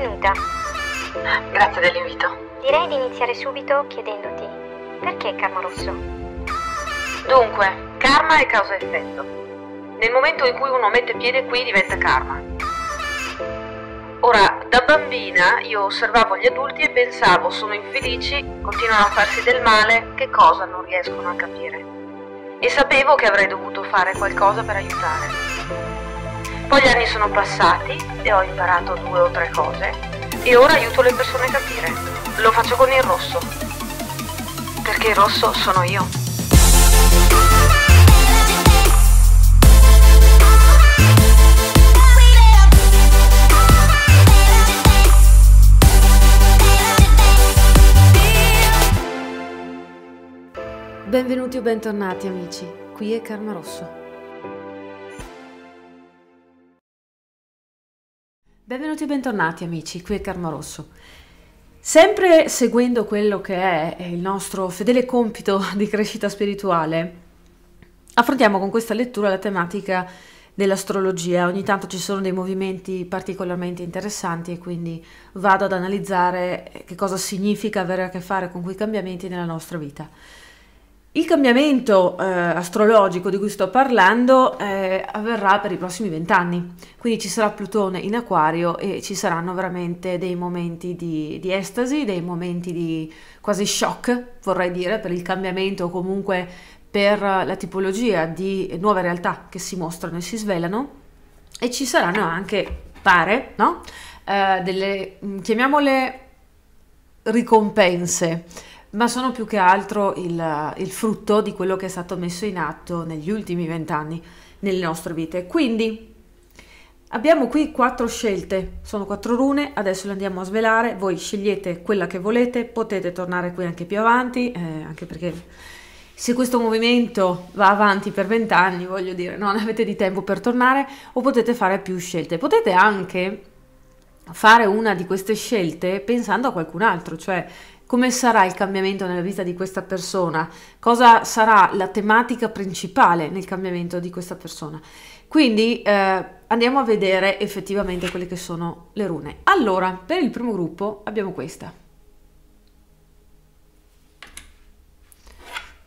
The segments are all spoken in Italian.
Benvenuta. Grazie dell'invito. Direi di iniziare subito chiedendoti perché Karma Rosso? Dunque, karma è causa-effetto. Nel momento in cui uno mette piede qui diventa karma. Ora, da bambina io osservavo gli adulti e pensavo sono infelici, continuano a farsi del male, che cosa non riescono a capire. E sapevo che avrei dovuto fare qualcosa per aiutare. Poi gli anni sono passati e ho imparato due o tre cose e ora aiuto le persone a capire. Lo faccio con il rosso. Perché il rosso sono io. Benvenuti o bentornati amici, qui è Karma Rosso. Benvenuti e bentornati amici, qui è Karma Rosso. Sempre seguendo quello che è il nostro fedele compito di crescita spirituale, affrontiamo con questa lettura la tematica dell'astrologia. Ogni tanto ci sono dei movimenti particolarmente interessanti e quindi vado ad analizzare che cosa significa avere a che fare con quei cambiamenti nella nostra vita. Il cambiamento eh, astrologico di cui sto parlando eh, avverrà per i prossimi vent'anni, quindi ci sarà Plutone in acquario e ci saranno veramente dei momenti di, di, estasi, dei momenti di quasi shock, vorrei dire, per il cambiamento o comunque per la tipologia di nuove realtà che si mostrano e si svelano. E ci saranno anche, pare, no? eh, delle, chiamiamole ricompense ma sono più che altro il, il, frutto di quello che è stato messo in atto negli ultimi vent'anni nelle nostre vite. Quindi abbiamo qui quattro scelte, sono quattro rune, adesso le andiamo a svelare, voi scegliete quella che volete, potete tornare qui anche più avanti, eh, anche perché se questo movimento va avanti per vent'anni, voglio dire, non avete di tempo per tornare, o potete fare più scelte. Potete anche fare una di queste scelte pensando a qualcun altro, cioè come sarà il cambiamento nella vita di questa persona, cosa sarà la tematica principale nel cambiamento di questa persona. Quindi eh, andiamo a vedere effettivamente quelle che sono le rune. Allora, per il primo gruppo abbiamo questa.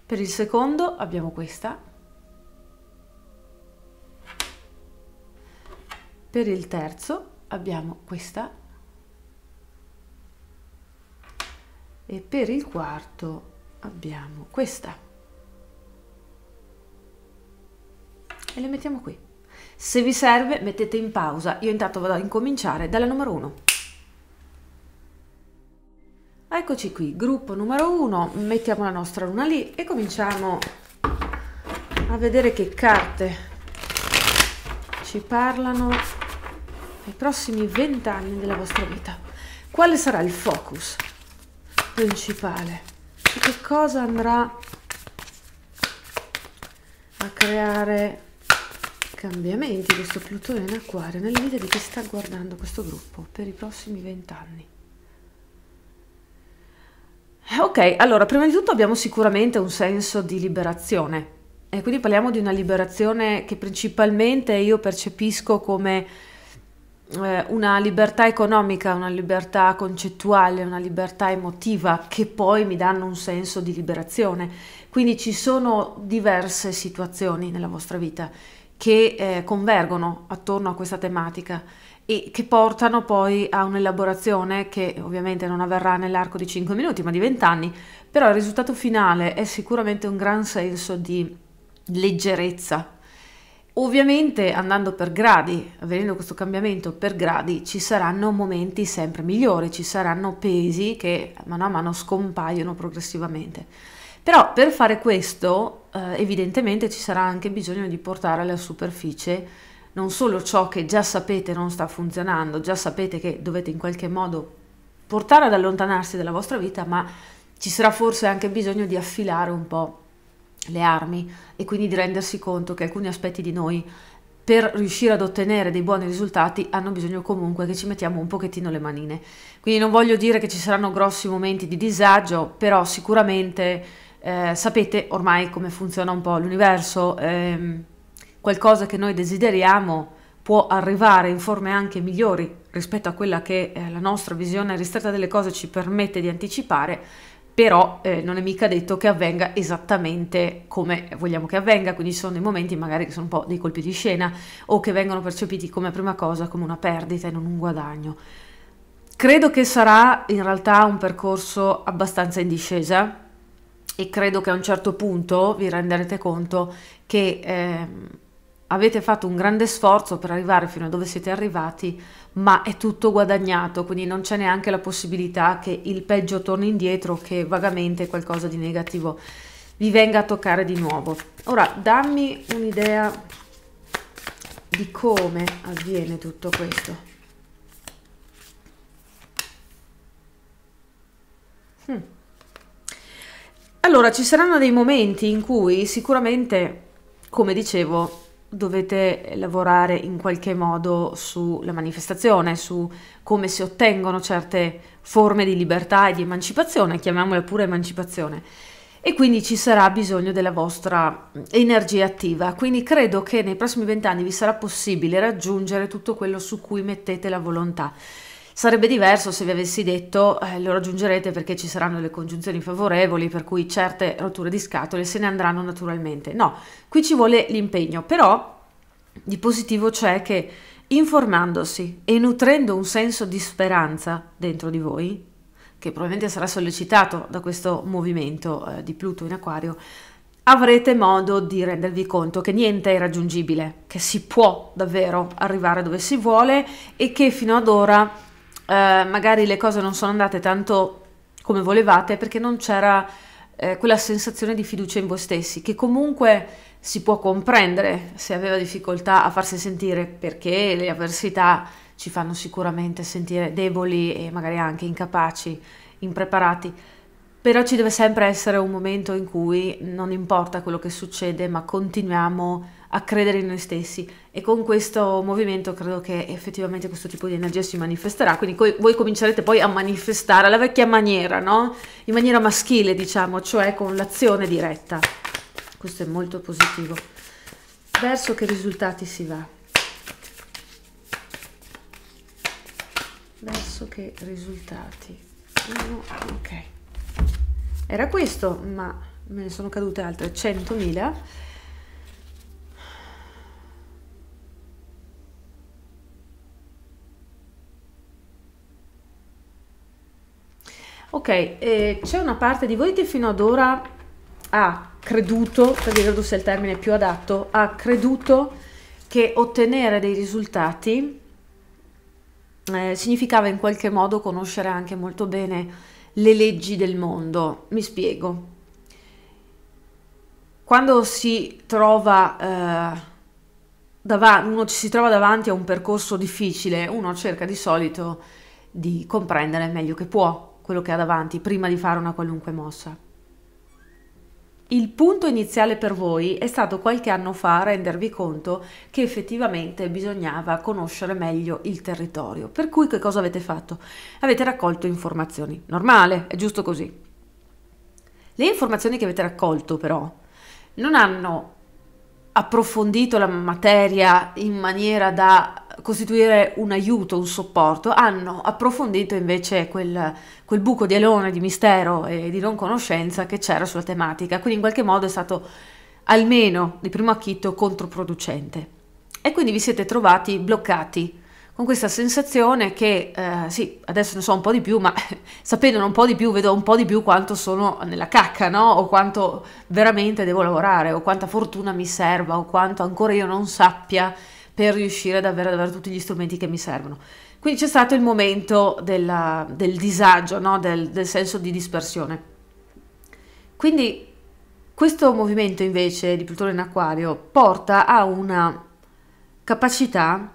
Per il secondo abbiamo questa. Per il terzo abbiamo questa e per il quarto abbiamo questa. E le mettiamo qui. Se vi serve mettete in pausa. Io intanto vado a incominciare dalla numero 1 eccoci qui gruppo numero 1 mettiamo la nostra luna lì e cominciamo a vedere che carte ci parlano nei prossimi 20 anni della vostra vita. Quale sarà il focus principale. Che cosa andrà a creare cambiamenti questo Plutone in acquario nella vita di chi sta guardando questo gruppo per i prossimi vent'anni? Eh, ok allora prima di tutto abbiamo sicuramente un senso di liberazione. E quindi parliamo di una liberazione che principalmente io percepisco come una libertà economica, una libertà concettuale, una libertà emotiva che poi mi danno un senso di liberazione. Quindi ci sono diverse situazioni nella vostra vita che eh, convergono attorno a questa tematica e che portano poi a un'elaborazione che ovviamente non avverrà nell'arco di 5 minuti ma di 20 anni, però il risultato finale è sicuramente un gran senso di leggerezza, Ovviamente andando per gradi, avvenendo questo cambiamento per gradi, ci saranno momenti sempre migliori, ci saranno pesi che mano a mano scompaiono progressivamente. Però per fare questo eh, evidentemente ci sarà anche bisogno di portare alla superficie non solo ciò che già sapete non sta funzionando, già sapete che dovete in qualche modo portare ad allontanarsi dalla vostra vita, ma ci sarà forse anche bisogno di affilare un po' le armi e quindi di rendersi conto che alcuni aspetti di noi per riuscire ad ottenere dei buoni risultati hanno bisogno comunque che ci mettiamo un pochettino le manine. Quindi non voglio dire che ci saranno grossi momenti di disagio, però sicuramente eh, sapete ormai come funziona un po' l'universo, ehm, qualcosa che noi desideriamo può arrivare in forme anche migliori rispetto a quella che eh, la nostra visione ristretta delle cose ci permette di anticipare, però eh, non è mica detto che avvenga esattamente come vogliamo che avvenga, quindi ci sono dei momenti magari che sono un po' dei colpi di scena o che vengono percepiti come prima cosa come una perdita e non un guadagno. Credo che sarà in realtà un percorso abbastanza in discesa e credo che a un certo punto vi renderete conto che eh, avete fatto un grande sforzo per arrivare fino a dove siete arrivati, ma è tutto guadagnato, quindi non c'è neanche la possibilità che il peggio torni indietro, che vagamente qualcosa di negativo vi venga a toccare di nuovo. Ora, dammi un'idea di come avviene tutto questo. Hmm. Allora, ci saranno dei momenti in cui sicuramente, come dicevo, dovete lavorare in qualche modo sulla manifestazione, su come si ottengono certe forme di libertà e di emancipazione, chiamiamola pure emancipazione. E quindi ci sarà bisogno della vostra energia attiva. Quindi credo che nei prossimi vent'anni vi sarà possibile raggiungere tutto quello su cui mettete la volontà. Sarebbe diverso se vi avessi detto eh, lo raggiungerete perché ci saranno le congiunzioni favorevoli, per cui certe rotture di scatole se ne andranno naturalmente. No, qui ci vuole l'impegno, però di positivo c'è che informandosi e nutrendo un senso di speranza dentro di voi, che probabilmente sarà sollecitato da questo movimento eh, di Pluto in Aquario, avrete modo di rendervi conto che niente è irraggiungibile, che si può davvero arrivare dove si vuole e che fino ad ora eh, magari le cose non sono andate tanto come volevate perché non c'era eh, quella sensazione di fiducia in voi stessi, che comunque si può comprendere se aveva difficoltà a farsi sentire perché le avversità ci fanno sicuramente sentire deboli e magari anche incapaci, impreparati. Però ci deve sempre essere un momento in cui non importa quello che succede, ma continuiamo a credere in noi stessi e con questo movimento credo che effettivamente questo tipo di energia si manifesterà, quindi voi comincerete poi a manifestare alla vecchia maniera, no? In maniera maschile, diciamo, cioè con l'azione diretta. Questo è molto positivo. Verso che risultati si va? Verso che risultati? ok. Era questo, ma me ne sono cadute altre 100.000. Ok, eh, c'è una parte di voi che fino ad ora ha creduto, credo sia il termine più adatto, ha creduto che ottenere dei risultati eh, significava in qualche modo conoscere anche molto bene le leggi del mondo. Mi spiego. Quando si trova, eh, davanti, uno si trova davanti a un percorso difficile, uno cerca di solito di comprendere meglio che può quello che ha davanti prima di fare una qualunque mossa. Il punto iniziale per voi è stato qualche anno fa rendervi conto che effettivamente bisognava conoscere meglio il territorio. Per cui che cosa avete fatto? Avete raccolto informazioni. Normale, è giusto così. Le informazioni che avete raccolto però non hanno approfondito la materia in maniera da costituire un aiuto, un supporto, hanno approfondito invece quel, quel, buco di alone, di mistero e di non conoscenza che c'era sulla tematica, quindi in qualche modo è stato almeno di primo acchito controproducente. E quindi vi siete trovati bloccati con questa sensazione che eh, sì, adesso ne so un po' di più, ma sapendone un po' di più vedo un po' di più quanto sono nella cacca, no? O quanto veramente devo lavorare, o quanta fortuna mi serva, o quanto ancora io non sappia per riuscire ad avere tutti gli strumenti che mi servono. Quindi c'è stato il momento della, del disagio, no? del, del senso di dispersione. Quindi questo movimento invece di Plutone in Aquario porta a una capacità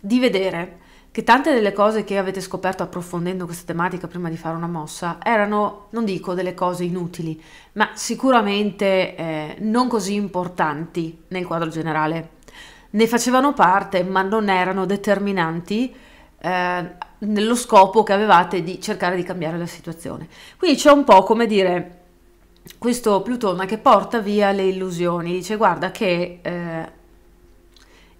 di vedere che tante delle cose che avete scoperto approfondendo questa tematica prima di fare una mossa erano, non dico delle cose inutili, ma sicuramente eh, non così importanti nel quadro generale. Ne facevano parte, ma non erano determinanti eh, nello scopo che avevate di cercare di cambiare la situazione. Quindi c'è un po' come dire questo Plutone che porta via le illusioni, dice guarda che eh,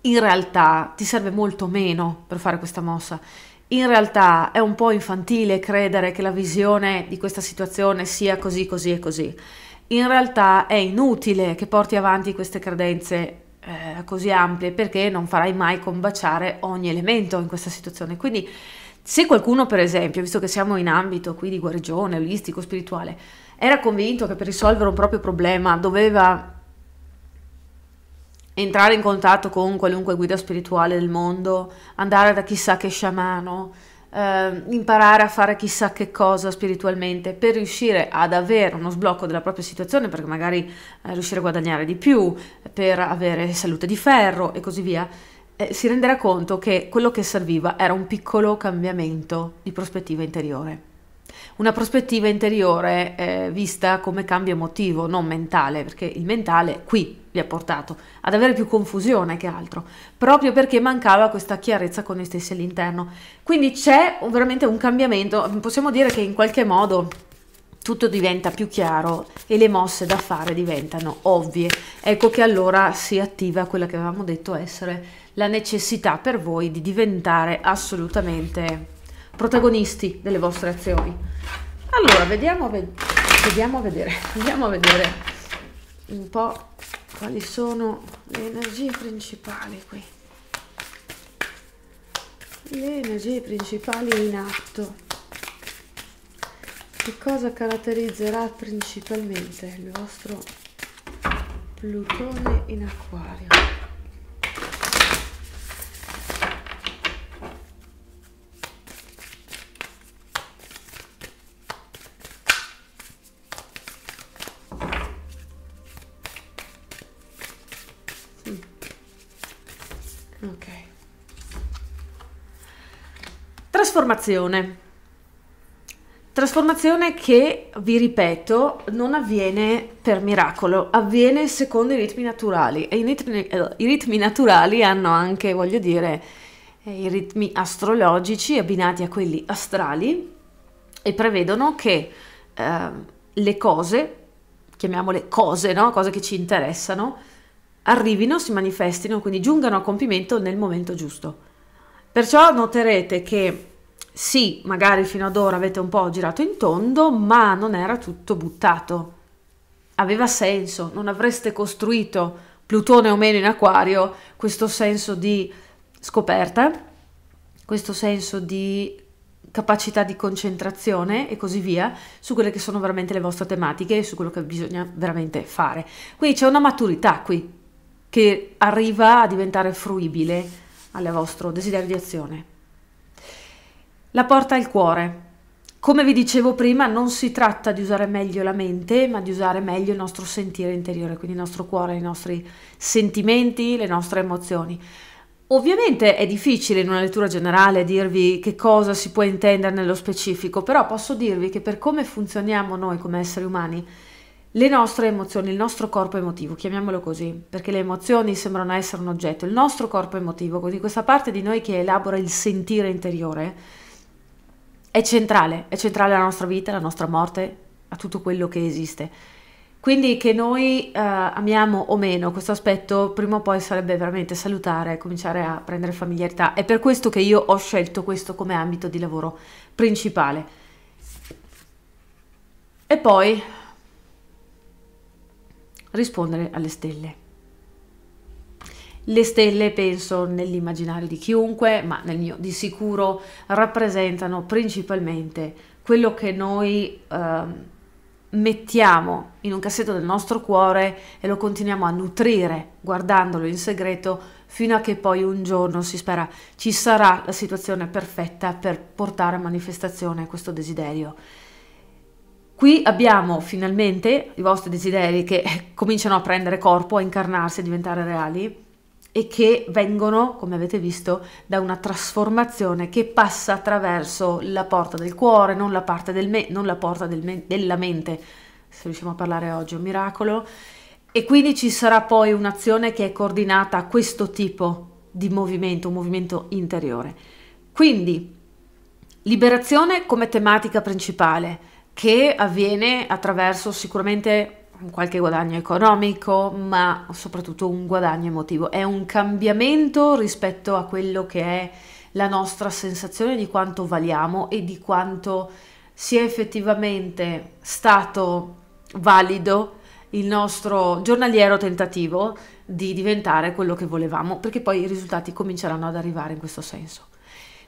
in realtà ti serve molto meno per fare questa mossa. In realtà è un po' infantile credere che la visione di questa situazione sia così, così e così. In realtà è inutile che porti avanti queste credenze eh, così ampie perché non farai mai combaciare ogni elemento in questa situazione. Quindi se qualcuno, per esempio, visto che siamo in ambito qui di guarigione, olistico, spirituale, era convinto che per risolvere un proprio problema doveva entrare in contatto con qualunque guida spirituale del mondo, andare da chissà che sciamano, eh, imparare a fare chissà che cosa spiritualmente per riuscire ad avere uno sblocco della propria situazione, perché magari eh, riuscire a guadagnare di più, per avere salute di ferro e così via, eh, si renderà conto che quello che serviva era un piccolo cambiamento di prospettiva interiore una prospettiva interiore eh, vista come cambio emotivo, non mentale, perché il mentale qui vi ha portato ad avere più confusione che altro, proprio perché mancava questa chiarezza con noi stessi all'interno. Quindi c'è veramente un cambiamento, possiamo dire che in qualche modo tutto diventa più chiaro e le mosse da fare diventano ovvie. Ecco che allora si attiva quella che avevamo detto essere la necessità per voi di diventare assolutamente protagonisti delle vostre azioni. Allora, vediamo, vediamo a vedere, andiamo a vedere un po' quali sono le energie principali qui. Le energie principali in atto. Che cosa caratterizzerà principalmente il vostro Plutone in acquario? Trasformazione. Trasformazione che, vi ripeto, non avviene per miracolo, avviene secondo i ritmi naturali e i ritmi, eh, i ritmi naturali hanno anche, voglio dire, eh, i ritmi astrologici abbinati a quelli astrali e prevedono che eh, le cose, chiamiamole cose, no? cose che ci interessano, arrivino, si manifestino, quindi giungano a compimento nel momento giusto. Perciò noterete che sì, magari fino ad ora avete un po' girato in tondo, ma non era tutto buttato. Aveva senso, non avreste costruito Plutone o meno in acquario questo senso di scoperta, questo senso di capacità di concentrazione e così via su quelle che sono veramente le vostre tematiche e su quello che bisogna veramente fare. Quindi c'è una maturità qui che arriva a diventare fruibile al vostro desiderio di azione. La porta al cuore. Come vi dicevo prima, non si tratta di usare meglio la mente, ma di usare meglio il nostro sentire interiore, quindi il nostro cuore, i nostri sentimenti, le nostre emozioni. Ovviamente è difficile in una lettura generale dirvi che cosa si può intendere nello specifico, però posso dirvi che per come funzioniamo noi come esseri umani, le nostre emozioni, il nostro corpo emotivo, chiamiamolo così, perché le emozioni sembrano essere un oggetto, il nostro corpo emotivo, quindi questa parte di noi che elabora il sentire interiore, è centrale, è centrale alla nostra vita, alla nostra morte, a tutto quello che esiste. Quindi che noi eh, amiamo o meno questo aspetto, prima o poi sarebbe veramente salutare, cominciare a prendere familiarità. È per questo che io ho scelto questo come ambito di lavoro principale. E poi rispondere alle stelle. Le stelle, penso, nell'immaginario di chiunque, ma nel mio di sicuro, rappresentano principalmente quello che noi eh, mettiamo in un cassetto del nostro cuore e lo continuiamo a nutrire guardandolo in segreto fino a che poi un giorno si spera ci sarà la situazione perfetta per portare a manifestazione questo desiderio. Qui abbiamo finalmente i vostri desideri che cominciano a prendere corpo, a incarnarsi, a diventare reali e che vengono, come avete visto, da una trasformazione che passa attraverso la porta del cuore, non la, parte del me- non la porta del me- della mente, se riusciamo a parlare oggi, è un miracolo. E quindi ci sarà poi un'azione che è coordinata a questo tipo di movimento, un movimento interiore. Quindi, liberazione come tematica principale, che avviene attraverso sicuramente qualche guadagno economico, ma soprattutto un guadagno emotivo. È un cambiamento rispetto a quello che è la nostra sensazione di quanto valiamo e di quanto sia effettivamente stato valido il nostro giornaliero tentativo di diventare quello che volevamo, perché poi i risultati cominceranno ad arrivare in questo senso.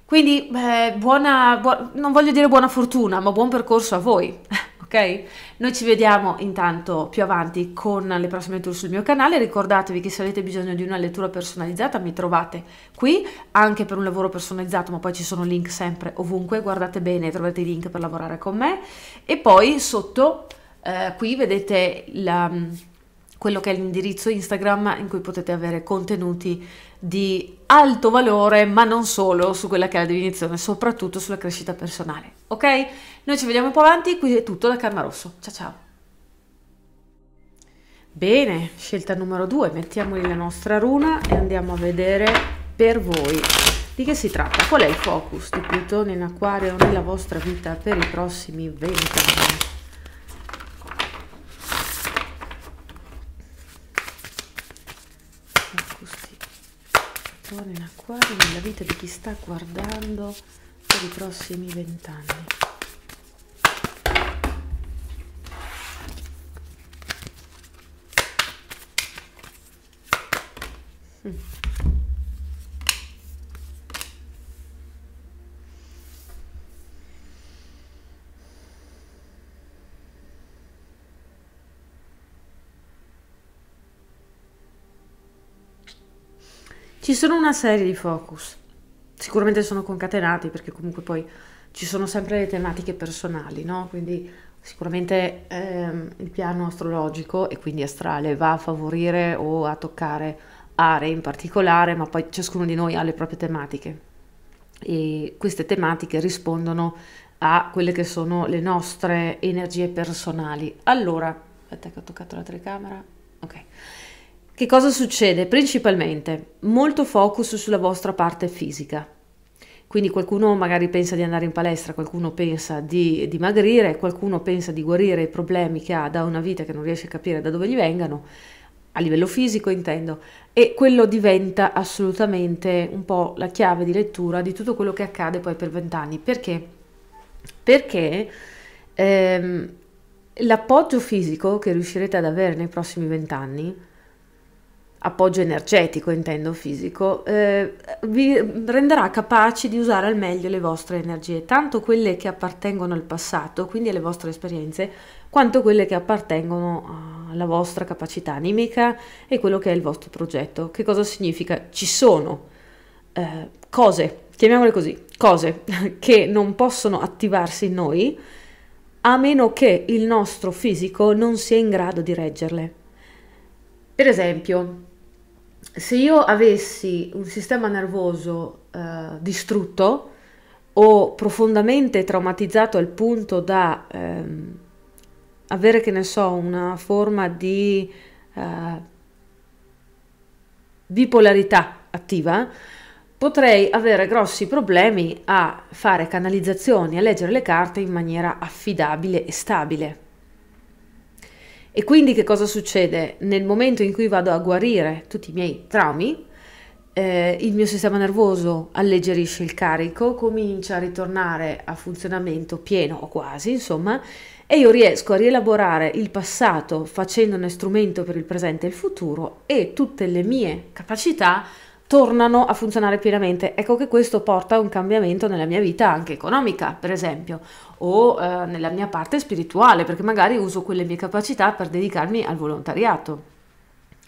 Quindi, eh, buona, bu- non voglio dire buona fortuna, ma buon percorso a voi. ok? Noi ci vediamo intanto più avanti con le prossime tour sul mio canale. Ricordatevi che se avete bisogno di una lettura personalizzata mi trovate qui anche per un lavoro personalizzato, ma poi ci sono link sempre ovunque. Guardate bene, trovate i link per lavorare con me. E poi sotto eh, qui vedete la, quello che è l'indirizzo Instagram in cui potete avere contenuti di alto valore, ma non solo su quella che è la definizione, soprattutto sulla crescita personale. Ok? Noi ci vediamo un po' avanti, qui è tutto da Karma Rosso. Ciao ciao! Bene, scelta numero due, mettiamoli la nostra runa e andiamo a vedere per voi di che si tratta. Qual è il focus di Plutone in Acquario nella vostra vita per i prossimi 20 anni? In Acquario nella vita di chi sta guardando per i prossimi 20 Ci sono una serie di focus, sicuramente sono concatenati perché comunque poi ci sono sempre le tematiche personali, no? Quindi sicuramente ehm, il piano astrologico e quindi astrale va a favorire o a toccare aree in particolare, ma poi ciascuno di noi ha le proprie tematiche e queste tematiche rispondono a quelle che sono le nostre energie personali. Allora, aspetta che ho toccato la telecamera. Ok. Che cosa succede? Principalmente molto focus sulla vostra parte fisica. Quindi qualcuno magari pensa di andare in palestra, qualcuno pensa di dimagrire, qualcuno pensa di guarire i problemi che ha da una vita che non riesce a capire da dove gli vengano a livello fisico intendo, e quello diventa assolutamente un po' la chiave di lettura di tutto quello che accade poi per vent'anni. Perché? Perché ehm, l'appoggio fisico che riuscirete ad avere nei prossimi vent'anni, appoggio energetico intendo fisico, eh, vi renderà capaci di usare al meglio le vostre energie, tanto quelle che appartengono al passato, quindi alle vostre esperienze, quanto quelle che appartengono alla vostra capacità animica e quello che è il vostro progetto. Che cosa significa? Ci sono eh, cose, chiamiamole così, cose che non possono attivarsi in noi a meno che il nostro fisico non sia in grado di reggerle. Per esempio, se io avessi un sistema nervoso eh, distrutto o profondamente traumatizzato al punto da ehm, avere, che ne so, una forma di uh, bipolarità attiva, potrei avere grossi problemi a fare canalizzazioni, a leggere le carte in maniera affidabile e stabile. E quindi che cosa succede? Nel momento in cui vado a guarire tutti i miei traumi, eh, il mio sistema nervoso alleggerisce il carico, comincia a ritornare a funzionamento pieno o quasi, insomma, e io riesco a rielaborare il passato facendone strumento per il presente e il futuro e tutte le mie capacità tornano a funzionare pienamente. Ecco che questo porta a un cambiamento nella mia vita anche economica, per esempio, o eh, nella mia parte spirituale, perché magari uso quelle mie capacità per dedicarmi al volontariato.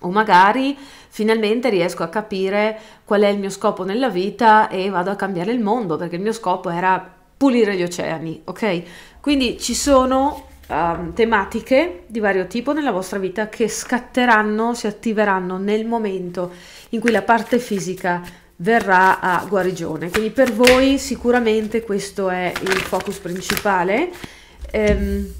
O magari finalmente riesco a capire qual è il mio scopo nella vita e vado a cambiare il mondo, perché il mio scopo era pulire gli oceani, ok? Quindi ci sono um, tematiche di vario tipo nella vostra vita che scatteranno, si attiveranno nel momento in cui la parte fisica verrà a guarigione. Quindi per voi sicuramente questo è il focus principale. Ehm,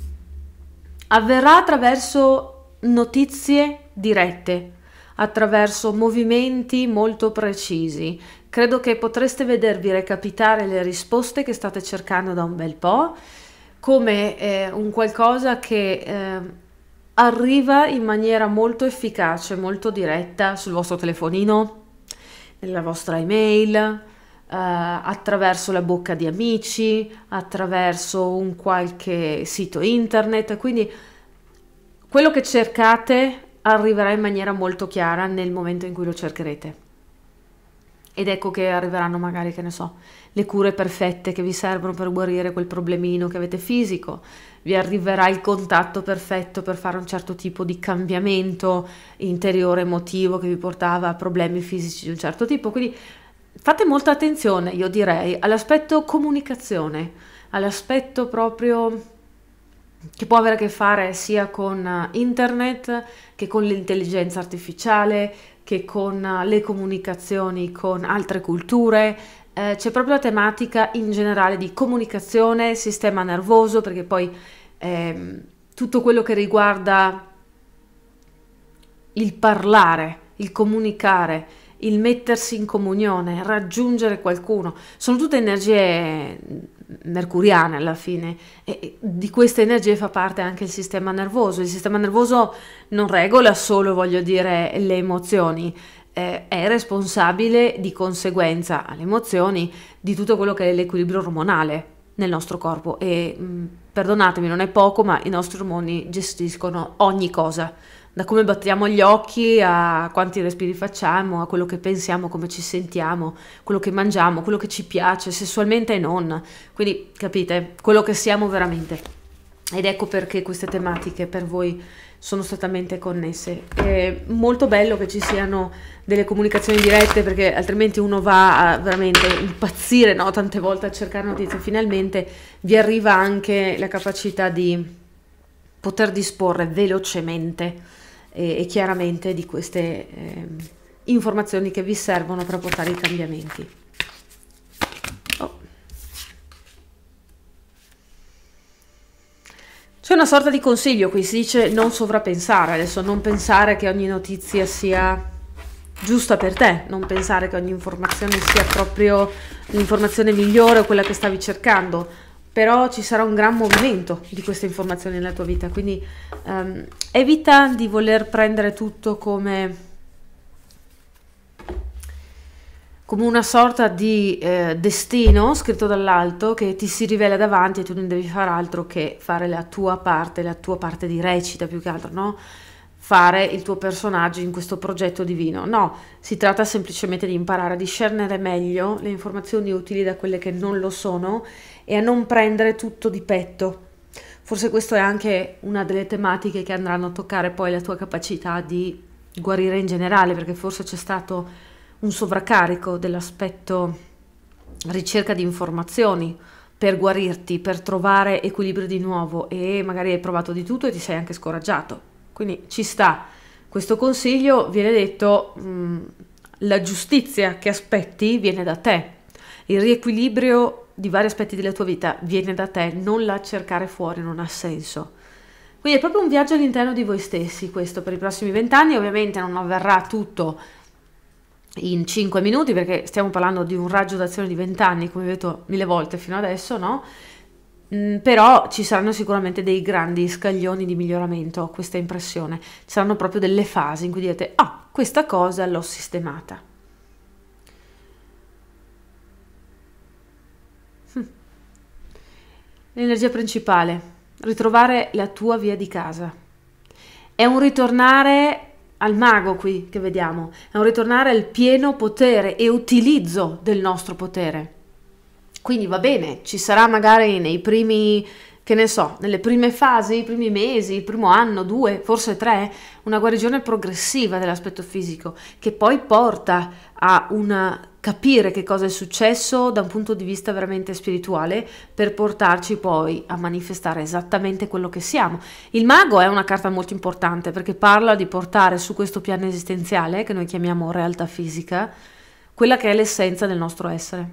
avverrà attraverso notizie dirette, attraverso movimenti molto precisi. Credo che potreste vedervi recapitare le risposte che state cercando da un bel po' come eh, un qualcosa che eh, arriva in maniera molto efficace, molto diretta sul vostro telefonino, nella vostra email, eh, attraverso la bocca di amici, attraverso un qualche sito internet, quindi quello che cercate arriverà in maniera molto chiara nel momento in cui lo cercherete. Ed ecco che arriveranno magari, che ne so, le cure perfette che vi servono per guarire quel problemino che avete fisico, vi arriverà il contatto perfetto per fare un certo tipo di cambiamento interiore emotivo che vi portava a problemi fisici di un certo tipo. Quindi fate molta attenzione, io direi, all'aspetto comunicazione, all'aspetto proprio che può avere a che fare sia con eh, internet che con l'intelligenza artificiale, che con eh, le comunicazioni con altre culture. Eh, c'è proprio la tematica in generale di comunicazione, sistema nervoso, perché poi eh, tutto quello che riguarda il parlare, il comunicare, il mettersi in comunione, raggiungere qualcuno, sono tutte energie mercuriane alla fine. E di queste energie fa parte anche il sistema nervoso. Il sistema nervoso non regola solo, voglio dire, le emozioni, eh, è responsabile di conseguenza alle emozioni di tutto quello che è l'equilibrio ormonale nel nostro corpo. E mh, perdonatemi, non è poco, ma i nostri ormoni gestiscono ogni cosa da come battiamo gli occhi a quanti respiri facciamo, a quello che pensiamo, come ci sentiamo, quello che mangiamo, quello che ci piace, sessualmente e non. Quindi capite quello che siamo veramente. Ed ecco perché queste tematiche per voi sono strettamente connesse. È molto bello che ci siano delle comunicazioni dirette perché altrimenti uno va a veramente impazzire no? tante volte a cercare notizie. Finalmente vi arriva anche la capacità di poter disporre velocemente e, e chiaramente di queste eh, informazioni che vi servono per portare i cambiamenti. Oh. C'è una sorta di consiglio qui, si dice non sovrappensare, adesso non pensare che ogni notizia sia giusta per te, non pensare che ogni informazione sia proprio l'informazione migliore o quella che stavi cercando, però ci sarà un gran movimento di queste informazioni nella tua vita, quindi um, evita di voler prendere tutto come, come una sorta di eh, destino scritto dall'alto che ti si rivela davanti e tu non devi fare altro che fare la tua parte, la tua parte di recita più che altro, no? fare il tuo personaggio in questo progetto divino. No, si tratta semplicemente di imparare a discernere meglio le informazioni utili da quelle che non lo sono e a non prendere tutto di petto. Forse questa è anche una delle tematiche che andranno a toccare poi la tua capacità di guarire in generale, perché forse c'è stato un sovraccarico dell'aspetto ricerca di informazioni per guarirti, per trovare equilibrio di nuovo e magari hai provato di tutto e ti sei anche scoraggiato. Quindi ci sta. Questo consiglio viene detto, mh, mm, la giustizia che aspetti viene da te, il riequilibrio di vari aspetti della tua vita viene da te, non la cercare fuori, non ha senso. Quindi è proprio un viaggio all'interno di voi stessi questo per i prossimi vent'anni, ovviamente non avverrà tutto in cinque minuti perché stiamo parlando di un raggio d'azione di vent'anni, come ho detto mille volte fino adesso, no? Mm, però ci saranno sicuramente dei grandi scaglioni di miglioramento, ho questa impressione. Ci saranno proprio delle fasi in cui dite, ah, questa cosa l'ho sistemata. L'energia principale, ritrovare la tua via di casa. È un ritornare al mago qui che vediamo, è un ritornare al pieno potere e utilizzo del nostro potere. Quindi va bene, ci sarà magari nei primi che ne so, nelle prime fasi, i primi mesi, il primo anno, due, forse tre, una guarigione progressiva dell'aspetto fisico che poi porta a una capire che cosa è successo da un punto di vista veramente spirituale per portarci poi a manifestare esattamente quello che siamo. Il mago è una carta molto importante perché parla di portare su questo piano esistenziale, che noi chiamiamo realtà fisica, quella che è l'essenza del nostro essere.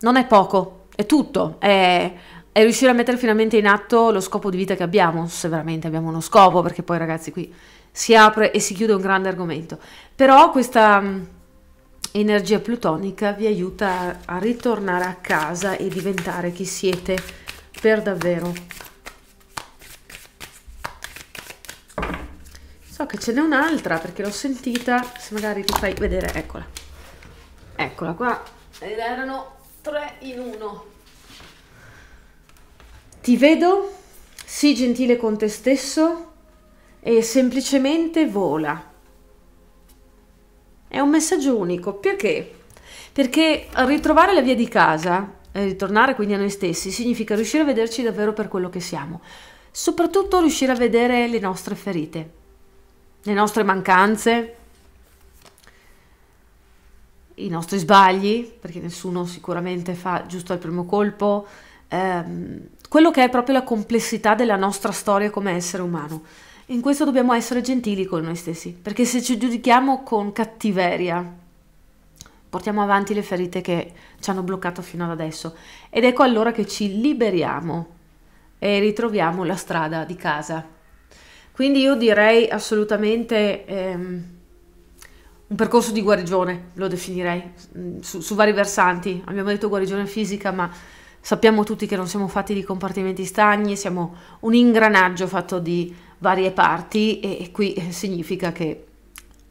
Non è poco, è tutto, è è riuscire a mettere finalmente in atto lo scopo di vita che abbiamo, se veramente abbiamo uno scopo, perché poi ragazzi qui si apre e si chiude un grande argomento. Però questa energia plutonica vi aiuta a ritornare a casa e diventare chi siete per davvero. che ce n'è un'altra perché l'ho sentita, se magari ti fai vedere, eccola. Eccola qua. Ed erano tre in uno. Ti vedo, sii gentile con te stesso e semplicemente vola. È un messaggio unico, perché? Perché ritrovare la via di casa, e ritornare quindi a noi stessi, significa riuscire a vederci davvero per quello che siamo, soprattutto riuscire a vedere le nostre ferite, le nostre mancanze, i nostri sbagli, perché nessuno sicuramente fa giusto al primo colpo, ehm, quello che è proprio la complessità della nostra storia come essere umano. In questo dobbiamo essere gentili con noi stessi, perché se ci giudichiamo con cattiveria, portiamo avanti le ferite che ci hanno bloccato fino ad adesso. Ed ecco allora che ci liberiamo e ritroviamo la strada di casa. Quindi io direi assolutamente ehm, un percorso di guarigione, lo definirei, mm, su, su vari versanti. Abbiamo detto guarigione fisica, ma sappiamo tutti che non siamo fatti di compartimenti stagni, siamo un ingranaggio fatto di varie parti e, qui significa che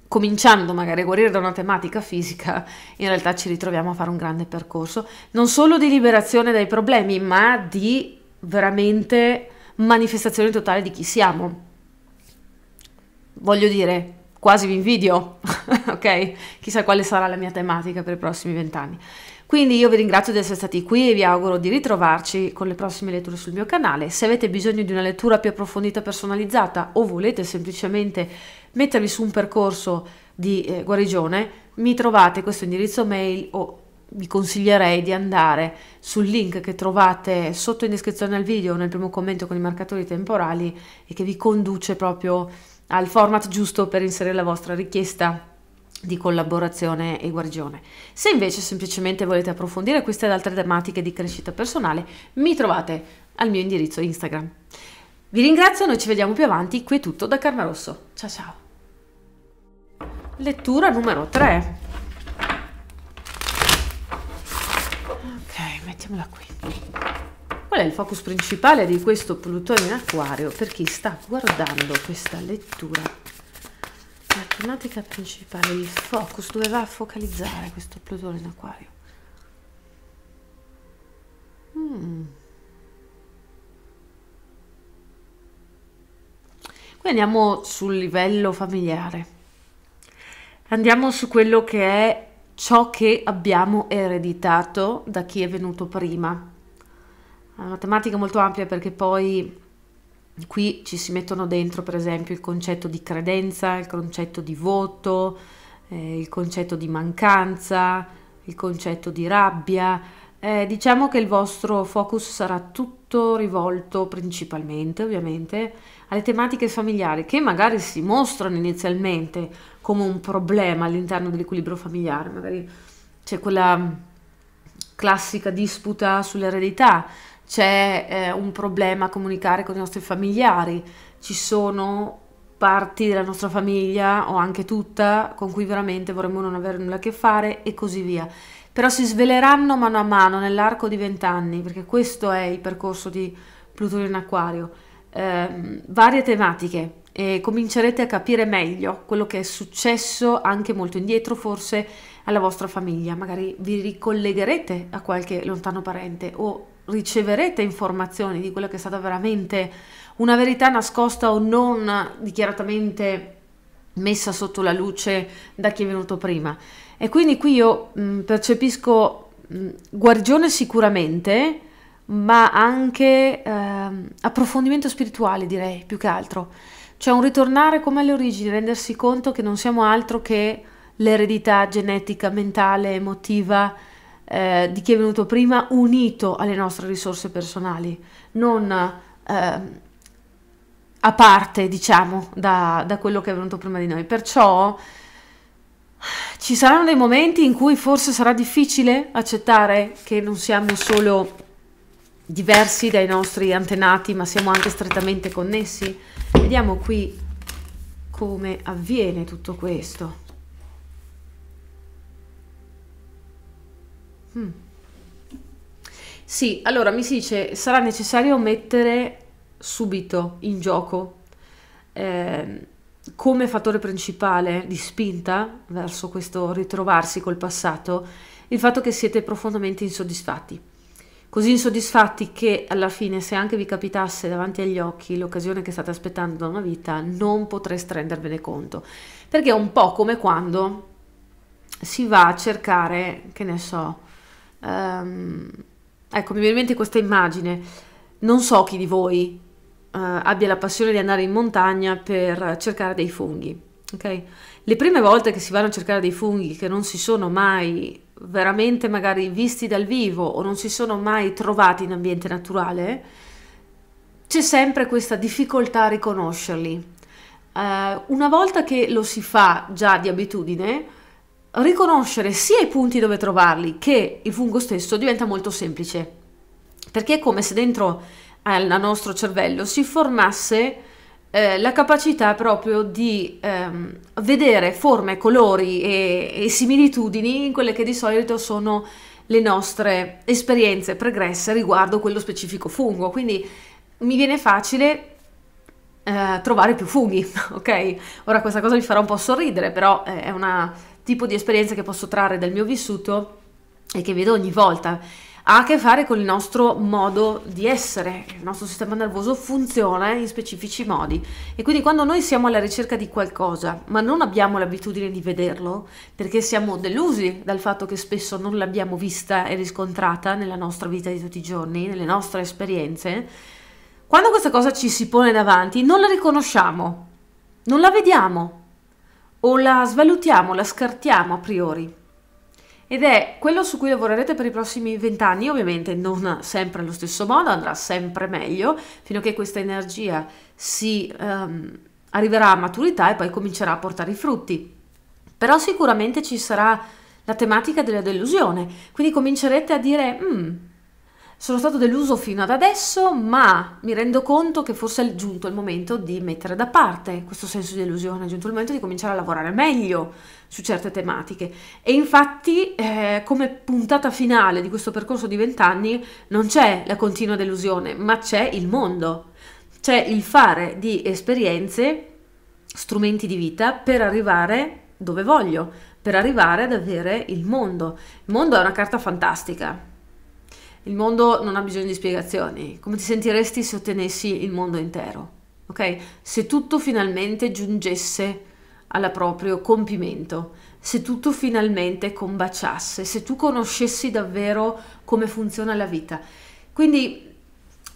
cominciando magari a guarire da una tematica fisica, in realtà ci ritroviamo a fare un grande percorso, non solo di liberazione dai problemi, ma di veramente manifestazione totale di chi siamo. Voglio dire, quasi vi invidio, ok? Chissà quale sarà la mia tematica per i prossimi vent'anni. Quindi io vi ringrazio di essere stati qui e vi auguro di ritrovarci con le prossime letture sul mio canale. Se avete bisogno di una lettura più approfondita personalizzata o volete semplicemente mettervi su un percorso di eh, guarigione, mi trovate questo indirizzo mail o vi consiglierei di andare sul link che trovate sotto in descrizione al video o nel primo commento con i marcatori temporali e che vi conduce proprio al format giusto per inserire la vostra richiesta di collaborazione e guarigione. Se invece semplicemente volete approfondire queste ed altre tematiche di crescita personale, mi trovate al mio indirizzo Instagram. Vi ringrazio, noi ci vediamo più avanti, qui è tutto da Carma Rosso. Ciao ciao! Lettura numero 3. Ok, mettiamola qui. Qual è il focus principale di questo Plutone in acquario per chi sta guardando questa lettura? La tematica principale, il focus, dove va a focalizzare questo Plutone in acquario? Mm. Qui andiamo sul livello familiare. Andiamo su quello che è ciò che abbiamo ereditato da chi è venuto prima. È una tematica molto ampia perché poi Qui ci si mettono dentro per esempio il concetto di credenza, il concetto di voto, eh, il concetto di mancanza, il concetto di rabbia. Eh, diciamo che il vostro focus sarà tutto rivolto principalmente, ovviamente, alle tematiche familiari che magari si mostrano inizialmente come un problema all'interno dell'equilibrio familiare. Magari c'è quella classica disputa sull'eredità c'è eh, un problema a comunicare con i nostri familiari, ci sono parti della nostra famiglia o anche tutta con cui veramente vorremmo non avere nulla a che fare e così via. Però si sveleranno mano a mano nell'arco di vent'anni, perché questo è il percorso di Plutone in Acquario, eh, varie tematiche e comincerete a capire meglio quello che è successo anche molto indietro forse alla vostra famiglia, magari vi ricollegherete a qualche lontano parente o riceverete informazioni di quello che è stata veramente una verità nascosta o non dichiaratamente messa sotto la luce da chi è venuto prima. E quindi qui io mh, mm, percepisco mh, mm, guarigione sicuramente, ma anche eh, approfondimento spirituale direi più che altro. Cioè un ritornare come alle origini, rendersi conto che non siamo altro che l'eredità genetica, mentale, emotiva eh, di chi è venuto prima unito alle nostre risorse personali, non eh, a parte, diciamo, da, da quello che è venuto prima di noi. Perciò ci saranno dei momenti in cui forse sarà difficile accettare che non siamo solo diversi dai nostri antenati, ma siamo anche strettamente connessi. Vediamo qui come avviene tutto questo. Mm. Sì, allora mi si dice sarà necessario mettere subito in gioco eh, come fattore principale di spinta verso questo ritrovarsi col passato il fatto che siete profondamente insoddisfatti. Così insoddisfatti che alla fine, se anche vi capitasse davanti agli occhi l'occasione che state aspettando da una vita, non potreste rendervene conto. Perché è un po' come quando si va a cercare, che ne so, um, ecco, mi viene in mente questa immagine. Non so chi di voi uh, abbia la passione di andare in montagna per cercare dei funghi. Okay? Le prime volte che si vanno a cercare dei funghi che non si sono mai veramente magari visti dal vivo o non si sono mai trovati in ambiente naturale, c'è sempre questa difficoltà a riconoscerli. Uh, una volta che lo si fa già di abitudine, riconoscere sia i punti dove trovarli che il fungo stesso diventa molto semplice, perché è come se dentro al nostro cervello si formasse eh, la capacità proprio di ehm, vedere forme, colori e, e, similitudini in quelle che di solito sono le nostre esperienze pregresse riguardo quello specifico fungo. Quindi mi viene facile eh, trovare più funghi, ok? Ora questa cosa mi farà un po' sorridere, però è un tipo di esperienza che posso trarre dal mio vissuto e che vedo ogni volta ha a che fare con il nostro modo di essere, il nostro sistema nervoso funziona in specifici modi. E quindi quando noi siamo alla ricerca di qualcosa ma non abbiamo l'abitudine di vederlo perché siamo delusi dal fatto che spesso non l'abbiamo vista e riscontrata nella nostra vita di tutti i giorni, nelle nostre esperienze, quando questa cosa ci si pone davanti non la riconosciamo, non la vediamo o la svalutiamo, la scartiamo a priori ed è quello su cui lavorerete per i prossimi vent'anni, ovviamente non sempre allo stesso modo, andrà sempre meglio, fino a che questa energia si um, arriverà a maturità e poi comincerà a portare i frutti. Però sicuramente ci sarà la tematica della delusione, quindi comincerete a dire, mm, sono stato deluso fino ad adesso, ma mi rendo conto che forse è giunto il momento di mettere da parte questo senso di delusione, è giunto il momento di cominciare a lavorare meglio su certe tematiche. E infatti, eh, come puntata finale di questo percorso di vent'anni, non c'è la continua delusione, ma c'è il mondo, c'è il fare di esperienze, strumenti di vita per arrivare dove voglio, per arrivare ad avere il mondo. Il mondo è una carta fantastica il mondo non ha bisogno di spiegazioni. Come ti sentiresti se ottenessi il mondo intero? Ok? Se tutto finalmente giungesse al proprio compimento, se tutto finalmente combaciasse, se tu conoscessi davvero come funziona la vita. Quindi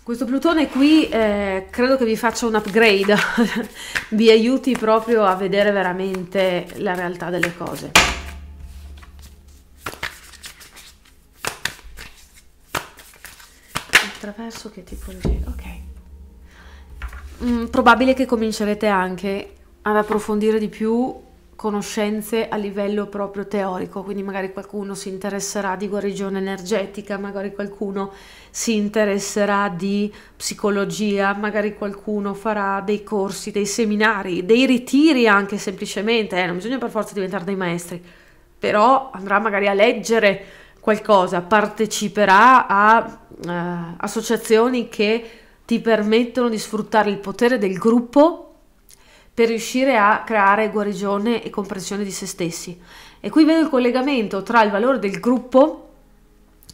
questo Plutone qui eh, credo che vi faccia un upgrade, vi aiuti proprio a vedere veramente la realtà delle cose. Attraverso che tipologia? Ok. Mm, probabile che comincerete anche ad approfondire di più conoscenze a livello proprio teorico, quindi magari qualcuno si interesserà di guarigione energetica, magari qualcuno si interesserà di psicologia, magari qualcuno farà dei corsi, dei seminari, dei ritiri anche semplicemente, eh, non bisogna per forza diventare dei maestri, però andrà magari a leggere qualcosa, parteciperà a associazioni che ti permettono di sfruttare il potere del gruppo per riuscire a creare guarigione e comprensione di se stessi. E qui vedo il collegamento tra il valore del gruppo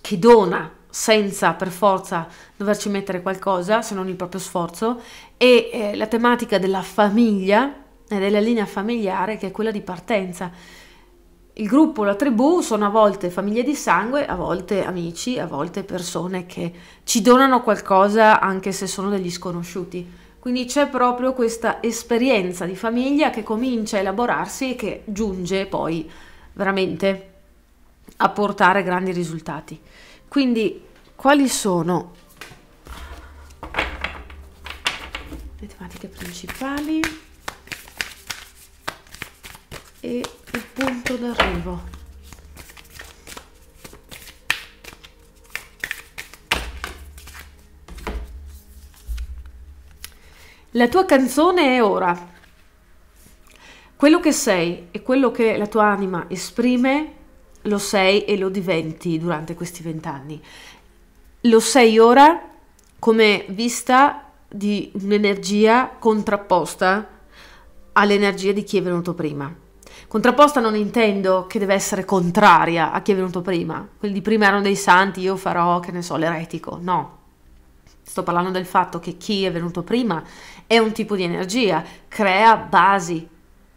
che dona senza per forza doverci mettere qualcosa, se non il proprio sforzo, e eh, la tematica della famiglia e della linea familiare che è quella di partenza. Il gruppo, la tribù sono a volte famiglie di sangue, a volte amici, a volte persone che ci donano qualcosa anche se sono degli sconosciuti. Quindi c'è proprio questa esperienza di famiglia che comincia a elaborarsi e che giunge poi veramente a portare grandi risultati. Quindi quali sono le tematiche principali? E il punto d'arrivo. La tua canzone è ora. Quello che sei e quello che la tua anima esprime lo sei e lo diventi durante questi vent'anni. Lo sei ora come vista di un'energia contrapposta alle energie di chi è venuto prima. Contrapposta non intendo che deve essere contraria a chi è venuto prima. Quelli di prima erano dei santi, io farò, che ne so, l'eretico. No. Sto parlando del fatto che chi è venuto prima è un tipo di energia, crea basi,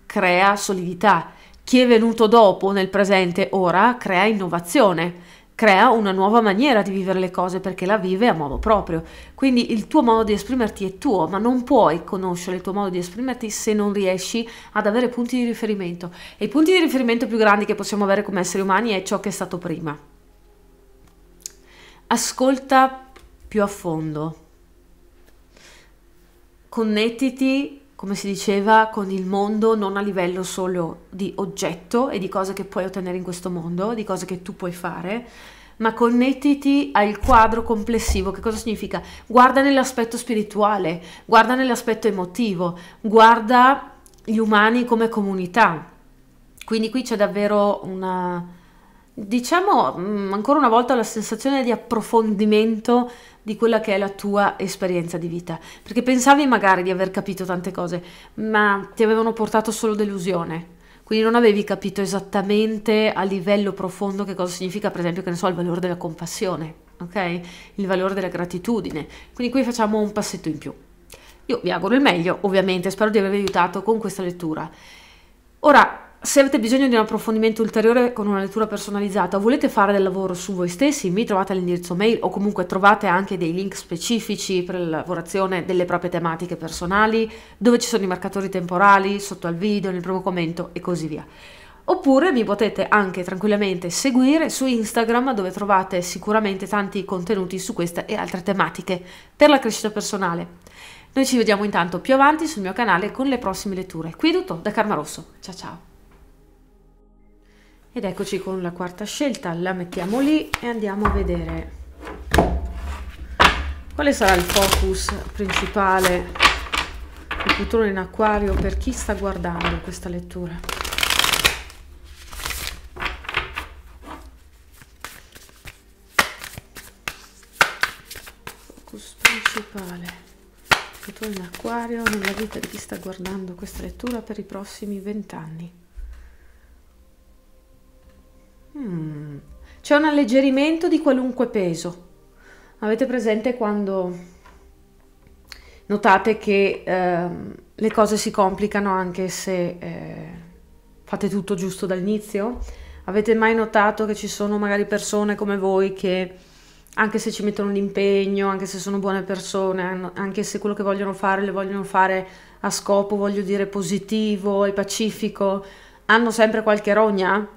crea solidità. Chi è venuto dopo, nel presente, ora, crea innovazione crea una nuova maniera di vivere le cose perché la vive a modo proprio. Quindi il tuo modo di esprimerti è tuo, ma non puoi conoscere il tuo modo di esprimerti se non riesci ad avere punti di riferimento. E i punti di riferimento più grandi che possiamo avere come esseri umani è ciò che è stato prima. Ascolta più a fondo. Connettiti come si diceva, con il mondo non a livello solo di oggetto e di cose che puoi ottenere in questo mondo, di cose che tu puoi fare, ma connettiti al quadro complessivo. Che cosa significa? Guarda nell'aspetto spirituale, guarda nell'aspetto emotivo, guarda gli umani come comunità. Quindi qui c'è davvero una, diciamo mm, ancora una volta la sensazione di approfondimento di quella che è la tua esperienza di vita, perché pensavi magari di aver capito tante cose, ma ti avevano portato solo delusione. Quindi non avevi capito esattamente a livello profondo che cosa significa, per esempio, che ne so, il valore della compassione, ok? Il valore della gratitudine. Quindi qui facciamo un passetto in più. Io vi auguro il meglio, ovviamente, spero di avervi aiutato con questa lettura. Ora, se avete bisogno di un approfondimento ulteriore con una lettura personalizzata volete fare del lavoro su voi stessi, mi trovate all'indirizzo mail o comunque trovate anche dei link specifici per la lavorazione delle proprie tematiche personali, dove ci sono i marcatori temporali, sotto al video, nel primo commento e così via. Oppure mi potete anche tranquillamente seguire su Instagram dove trovate sicuramente tanti contenuti su queste e altre tematiche per la crescita personale. Noi ci vediamo intanto più avanti sul mio canale con le prossime letture. Qui è tutto da Karma Rosso. Ciao ciao! Ed eccoci con la quarta scelta, la mettiamo lì e andiamo a vedere quale sarà il focus principale del futuro in acquario per chi sta guardando questa lettura. Focus principale, futuro in acquario nella vita di chi sta guardando questa lettura per i prossimi vent'anni. Mm. C'è un alleggerimento di qualunque peso. Avete presente quando notate che eh, le cose si complicano anche se eh, fate tutto giusto dall'inizio? Avete mai notato che ci sono magari persone come voi che anche se ci mettono l'impegno, anche se sono buone persone, anche se quello che vogliono fare le vogliono fare a scopo, voglio dire, positivo e pacifico, hanno sempre qualche rogna?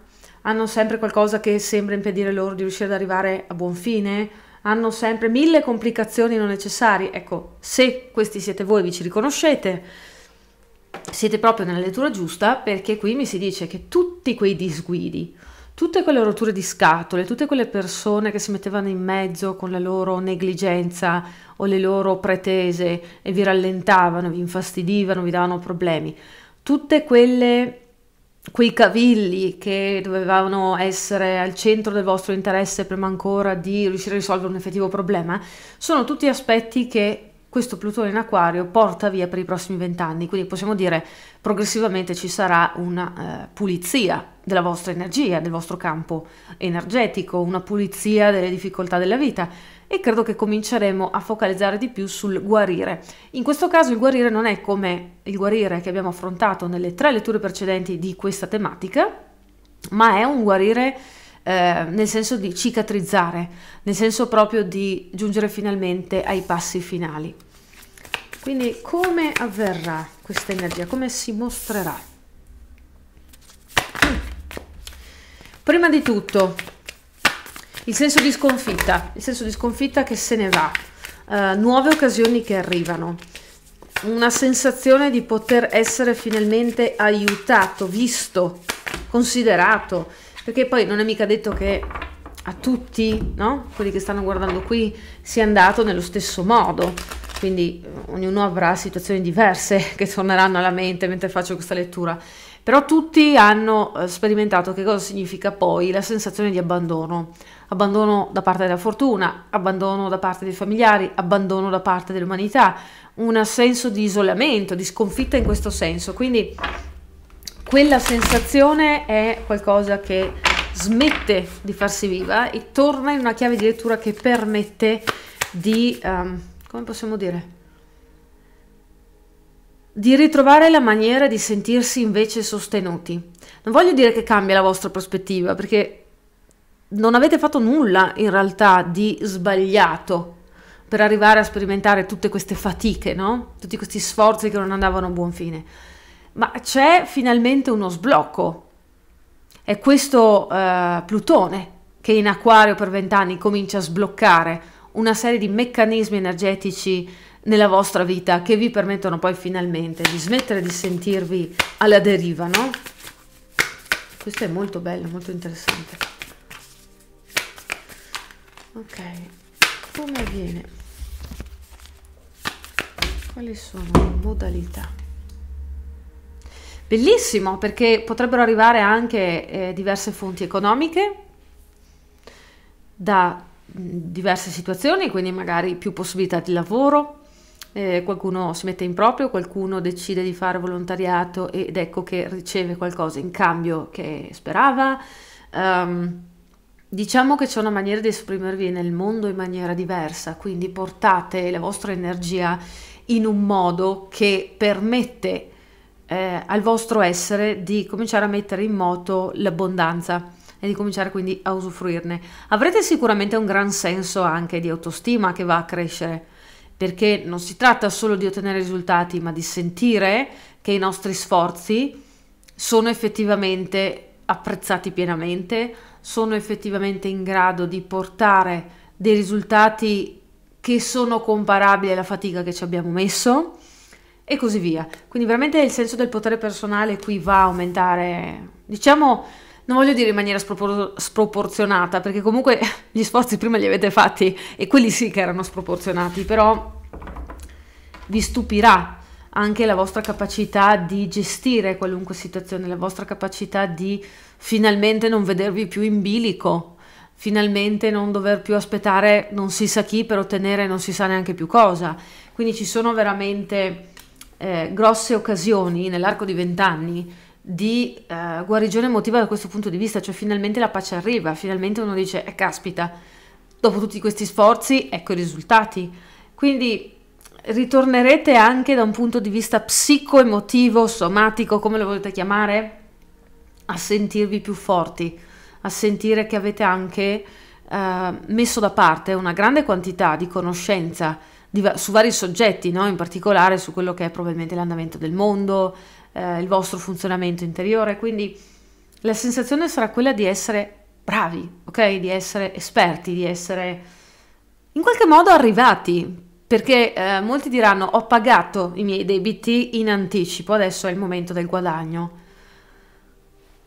Hanno sempre qualcosa che sembra impedire loro di riuscire ad arrivare a buon fine, hanno sempre mille complicazioni non necessarie. Ecco, se questi siete voi, vi ci riconoscete, siete proprio nella lettura giusta perché qui mi si dice che tutti quei disguidi, tutte quelle rotture di scatole, tutte quelle persone che si mettevano in mezzo con la loro negligenza o le loro pretese e vi rallentavano, vi infastidivano, vi davano problemi, tutte quelle quei cavilli che dovevano essere al centro del vostro interesse prima ancora di riuscire a risolvere un effettivo problema, sono tutti aspetti che questo Plutone in acquario porta via per i prossimi vent'anni, quindi possiamo dire progressivamente ci sarà una eh, pulizia della vostra energia, del vostro campo energetico, una pulizia delle difficoltà della vita e credo che cominceremo a focalizzare di più sul guarire. In questo caso il guarire non è come il guarire che abbiamo affrontato nelle tre letture precedenti di questa tematica, ma è un guarire eh, nel senso di cicatrizzare, nel senso proprio di giungere finalmente ai passi finali. Quindi come avverrà questa energia? Come si mostrerà? Prima di tutto, il senso di sconfitta, il senso di sconfitta che se ne va, uh, nuove occasioni che arrivano, una sensazione di poter essere finalmente aiutato, visto, considerato, perché poi non è mica detto che a tutti, no? quelli che stanno guardando qui, sia andato nello stesso modo, quindi ognuno avrà situazioni diverse che torneranno alla mente mentre faccio questa lettura però tutti hanno eh, sperimentato che cosa significa poi la sensazione di abbandono. Abbandono da parte della fortuna, abbandono da parte dei familiari, abbandono da parte dell'umanità, un senso di isolamento, di sconfitta in questo senso. Quindi quella sensazione è qualcosa che smette di farsi viva e torna in una chiave di lettura che permette di, um, come possiamo dire, di ritrovare la maniera di sentirsi invece sostenuti. Non voglio dire che cambia la vostra prospettiva, perché non avete fatto nulla in realtà di sbagliato per arrivare a sperimentare tutte queste fatiche, no? Tutti questi sforzi che non andavano a buon fine. Ma c'è finalmente uno sblocco. È questo uh, Plutone che in acquario per vent'anni comincia a sbloccare una serie di meccanismi energetici nella vostra vita che vi permettono poi finalmente di smettere di sentirvi alla deriva, no? Questo è molto bello, molto interessante. Ok, come avviene? Quali sono le modalità? Bellissimo perché potrebbero arrivare anche eh, diverse fonti economiche da diverse situazioni, quindi magari più possibilità di lavoro, eh, qualcuno si mette in proprio, qualcuno decide di fare volontariato ed ecco che riceve qualcosa in cambio che sperava. Um, diciamo che c'è una maniera di esprimervi nel mondo in maniera diversa, quindi portate la vostra energia in un modo che permette eh, al vostro essere di cominciare a mettere in moto l'abbondanza e di cominciare quindi a usufruirne. Avrete sicuramente un gran senso anche di autostima che va a crescere perché non si tratta solo di ottenere risultati, ma di sentire che i nostri sforzi sono effettivamente apprezzati pienamente, sono effettivamente in grado di portare dei risultati che sono comparabili alla fatica che ci abbiamo messo e così via. Quindi veramente il senso del potere personale qui va a aumentare, diciamo, non voglio dire in maniera spropor- sproporzionata, perché comunque gli sforzi prima li avete fatti e quelli sì che erano sproporzionati, però vi stupirà anche la vostra capacità di gestire qualunque situazione, la vostra capacità di finalmente non vedervi più in bilico, finalmente non dover più aspettare non si sa chi per ottenere non si sa neanche più cosa. Quindi ci sono veramente eh, grosse occasioni nell'arco di vent'anni di eh, guarigione emotiva da questo punto di vista, cioè finalmente la pace arriva, finalmente uno dice, eh caspita, dopo tutti questi sforzi, ecco i risultati. Quindi ritornerete anche da un punto di vista psico-emotivo, somatico, come lo volete chiamare, a sentirvi più forti, a sentire che avete anche eh, messo da parte una grande quantità di conoscenza su vari soggetti, no? in particolare su quello che è probabilmente l'andamento del mondo, eh, il vostro funzionamento interiore, quindi la sensazione sarà quella di essere bravi, ok? Di essere esperti, di essere in qualche modo arrivati, perché eh, molti diranno ho pagato i miei debiti in anticipo, adesso è il momento del guadagno.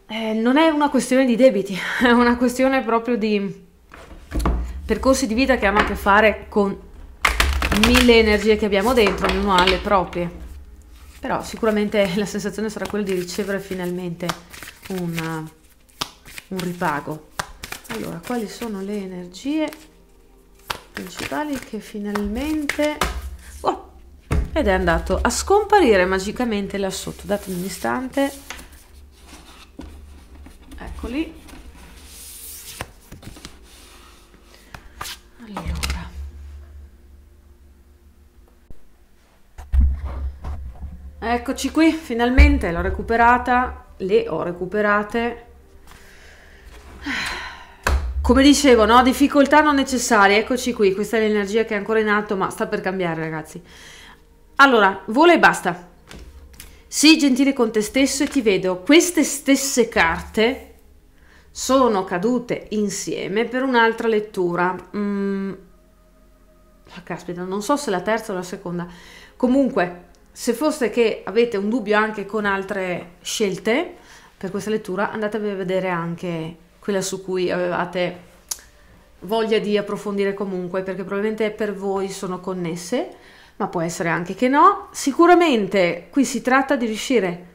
Eh, non è una questione di debiti, è una questione proprio di percorsi di vita che hanno a che fare con mille energie che abbiamo dentro, ognuno ha le proprie però sicuramente la sensazione sarà quella di ricevere finalmente un, un ripago. Allora, quali sono le energie principali che finalmente... Oh, ed è andato a scomparire magicamente là sotto. Datemi un istante. Eccoli. Allora. Eccoci qui, finalmente l'ho recuperata, le ho recuperate. Come dicevo, no? difficoltà non necessarie, eccoci qui, questa è l'energia che è ancora in alto, ma sta per cambiare ragazzi. Allora, vola e basta. Sii gentile con te stesso e ti vedo. Queste stesse carte sono cadute insieme per un'altra lettura. Mm. Ah, caspita, non so se la terza o la seconda. Comunque, se fosse che avete un dubbio anche con altre scelte per questa lettura, andatevi a vedere anche quella su cui avevate voglia di approfondire comunque, perché probabilmente per voi sono connesse, ma può essere anche che no. Sicuramente qui si tratta di riuscire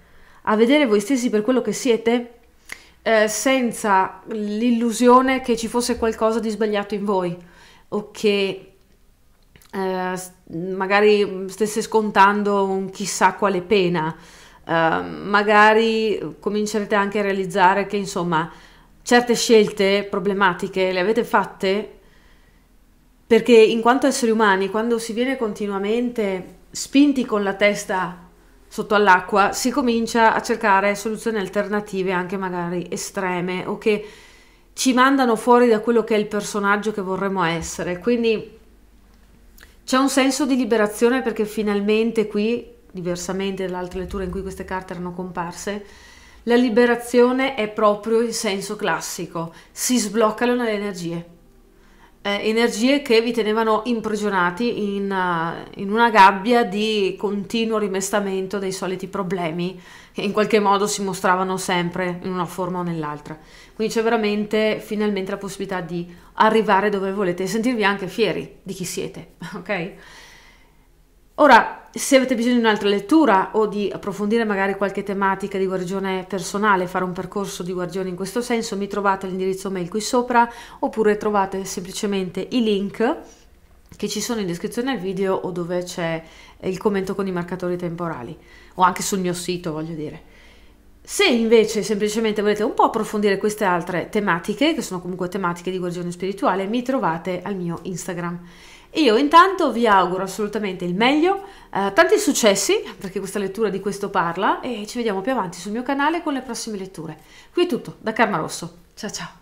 a vedere voi stessi per quello che siete, eh, senza l'illusione che ci fosse qualcosa di sbagliato in voi o che eh, magari stesse scontando un chissà quale pena. Uh, magari comincerete anche a realizzare che insomma certe scelte problematiche le avete fatte perché in quanto esseri umani quando si viene continuamente spinti con la testa sotto all'acqua si comincia a cercare soluzioni alternative anche magari estreme o che ci mandano fuori da quello che è il personaggio che vorremmo essere quindi c'è un senso di liberazione perché finalmente qui, diversamente dall'altra lettura in cui queste carte erano comparse, la liberazione è proprio il senso classico, si sbloccano le energie. Eh, energie che vi tenevano imprigionati in, uh, in, una gabbia di continuo rimestamento dei soliti problemi che in qualche modo si mostravano sempre in una forma o nell'altra. Quindi c'è veramente finalmente la possibilità di arrivare dove volete e sentirvi anche fieri di chi siete, ok? Ora, se avete bisogno di un'altra lettura o di approfondire magari qualche tematica di guarigione personale, fare un percorso di guarigione in questo senso, mi trovate l'indirizzo mail qui sopra oppure trovate semplicemente i link che ci sono in descrizione al video o dove c'è il commento con i marcatori temporali o anche sul mio sito, voglio dire. Se invece semplicemente volete un po' approfondire queste altre tematiche, che sono comunque tematiche di guarigione spirituale, mi trovate al mio Instagram. Io intanto vi auguro assolutamente il meglio, eh, tanti successi, perché questa lettura di questo parla, e ci vediamo più avanti sul mio canale con le prossime letture. Qui è tutto, da Karma Rosso. Ciao ciao!